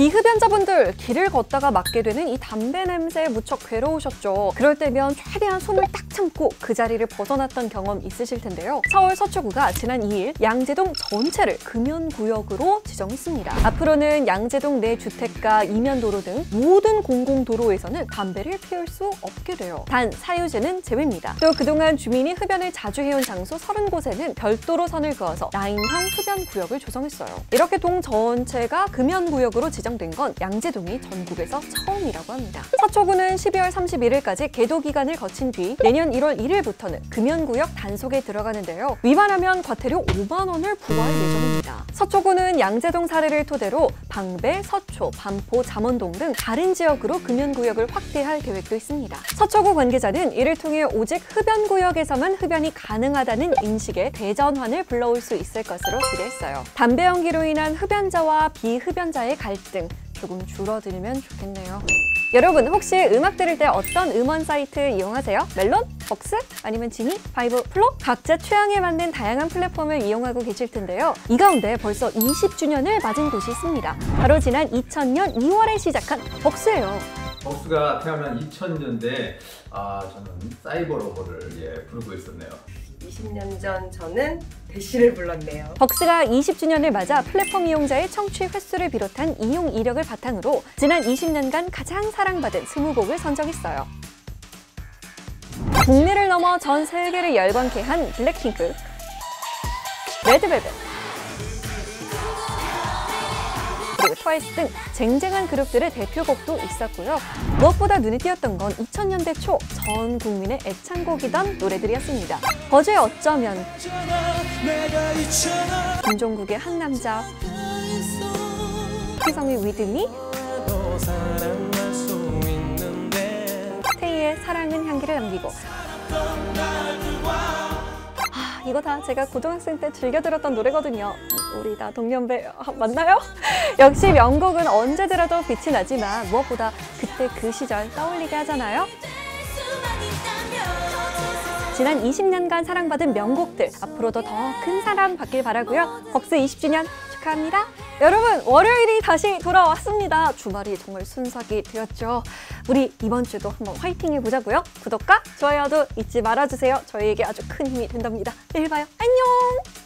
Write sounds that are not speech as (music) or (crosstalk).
비흡연자분들 길을 걷다가 맡게 되는 이 담배 냄새에 무척 괴로우셨죠. 그럴 때면 최대한 숨을 딱 참고 그 자리를 벗어났던 경험 있으실 텐데요. 서울 서초구가 지난 2일 양재동 전체를 금연구역으로 지정했습니다. 앞으로는 양재동 내 주택가, 이면도로 등 모든 공공도로에서는 담배를 피울 수 없게 돼요. 단 사유제는 제외입니다. 또 그동안 주민이 흡연을 자주 해온 장소 30곳에는 별도로 선을 그어서 라인형 흡연 구역을 조성했어요. 이렇게 동 전체가 금연구역으로 지정 된 건 양재동이 전국에서 처음이라고 합니다. 서초구는 12월 31일까지 계도 기간을 거친 뒤 내년 1월 1일부터는 금연구역 단속에 들어가는데요. 위반하면 과태료 5만 원을 부과할 예정입니다. 서초구는 양재동 사례를 토대로 방배, 서초, 반포, 잠원동 등 다른 지역으로 금연구역을 확대할 계획도 있습니다. 서초구 관계자는 이를 통해 오직 흡연구역에서만 흡연이 가능하다는 인식의 대전환을 불러올 수 있을 것으로 기대했어요. 담배 연기로 인한 흡연자와 비흡연자의 갈등 조금 줄어들면 좋겠네요. 여러분 혹시 음악 들을 때 어떤 음원 사이트 이용하세요? 멜론? 벅스? 아니면 지니? 바이브? 플로? 각자 취향에 맞는 다양한 플랫폼을 이용하고 계실 텐데요. 이 가운데 벌써 20주년을 맞은 곳이 있습니다. 바로 지난 2000년 2월에 시작한 벅스예요. 벅스가 태어난 2000년대 아 저는 Cyber Lover를 예, 부르고 있었네요. 20년 전 저는 대시를 불렀네요. 벅스가 20주년을 맞아 플랫폼 이용자의 청취 횟수를 비롯한 이용 이력을 바탕으로 지난 20년간 가장 사랑받은 20곡을 선정했어요. 국내를 넘어 전 세계를 열광케 한 블랙핑크, 레드벨벳, 트와이스 등 쟁쟁한 그룹들의 대표곡도 있었고요. 무엇보다 눈에 띄었던 건 2000년대 초 전 국민의 애창곡이던 노래들이었습니다. 버즈의 어쩌면, 김종국의 한 남자, 희성의 위드미, 테이의 사랑은 향기를 남기고 아, 이거 다 제가 고등학생 때 즐겨 들었던 노래거든요. 우리 다 동년배 아, 맞나요? (laughs) 역시 명곡은 언제 들어도 빛이 나지만 무엇보다 그때 그 시절 떠올리게 하잖아요. 지난 20년간 사랑받은 명곡들 앞으로도 더 큰 사랑 받길 바라고요. 벅스 20주년 축하합니다. 여러분 월요일이 다시 돌아왔습니다. 주말이 정말 순삭이 되었죠. 우리 이번 주도 한번 화이팅 해보자고요. 구독과 좋아요도 잊지 말아주세요. 저희에게 아주 큰 힘이 된답니다. 내일 봐요. 안녕.